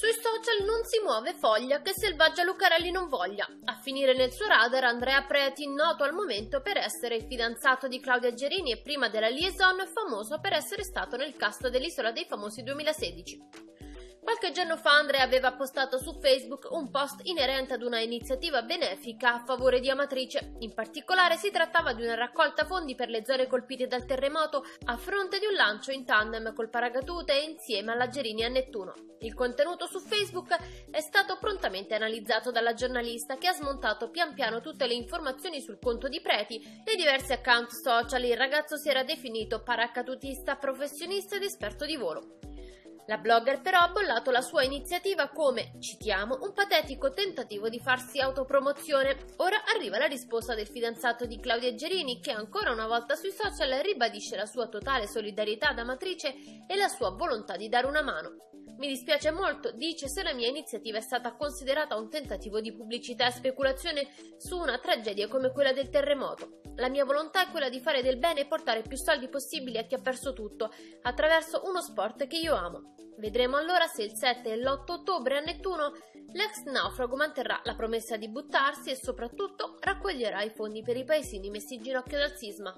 Sui social non si muove foglia che Selvaggia Lucarelli non voglia. A finire nel suo radar Andrea Preti, noto al momento per essere il fidanzato di Claudia Gerini e prima della liaison famoso per essere stato nel cast dell'Isola dei Famosi 2016. Qualche giorno fa Andrea aveva postato su Facebook un post inerente ad una iniziativa benefica a favore di Amatrice. In particolare si trattava di una raccolta fondi per le zone colpite dal terremoto a fronte di un lancio in tandem col Paragatute e insieme alla Gerini a Nettuno. Il contenuto su Facebook è stato prontamente analizzato dalla giornalista che ha smontato pian piano tutte le informazioni sul conto di Preti e diversi account social. Il ragazzo si era definito paracadutista, professionista ed esperto di volo. La blogger però ha bollato la sua iniziativa come, citiamo, un patetico tentativo di farsi autopromozione. Ora arriva la risposta del fidanzato di Claudia Gerini che ancora una volta sui social ribadisce la sua totale solidarietà da matrice e la sua volontà di dare una mano. Mi dispiace molto, dice, se la mia iniziativa è stata considerata un tentativo di pubblicità e speculazione su una tragedia come quella del terremoto. La mia volontà è quella di fare del bene e portare più soldi possibili a chi ha perso tutto, attraverso uno sport che io amo. Vedremo allora se il 7 e l'8 ottobre a Nettuno l'ex naufrago manterrà la promessa di buttarsi e soprattutto raccoglierà i fondi per i paesini messi in ginocchio dal sisma.